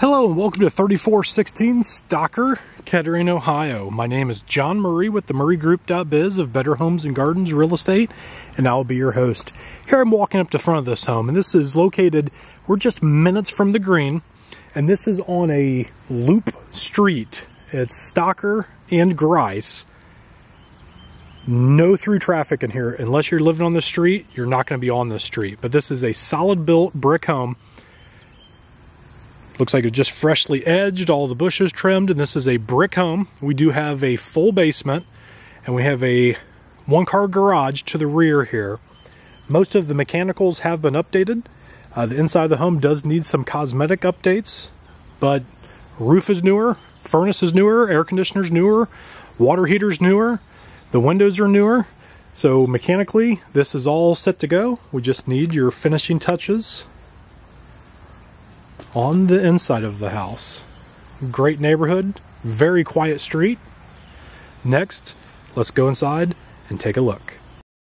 Hello and welcome to 3416 Stocker, Kettering, Ohio. My name is John Murray with the Murray Group.biz of Better Homes and Gardens Real Estate, and I'll be your host. Here I'm walking up to front of this home, and this is located, we're just minutes from the Greene, and this is on a loop street. It's Stocker and Grice. No through traffic in here. Unless you're living on the street, you're not going to be on the street. But this is a solid built brick home Looks like it's just freshly edged, all the bushes trimmed, and this is a brick home. We do have a full basement, and we have a one-car garage to the rear here. Most of the mechanicals have been updated. Uh, the inside of the home does need some cosmetic updates, but roof is newer, furnace is newer, air conditioner's newer, water heater's newer, the windows are newer. So mechanically, this is all set to go. We just need your finishing touches on the inside of the house. Great neighborhood, very quiet street. Next, let's go inside and take a look.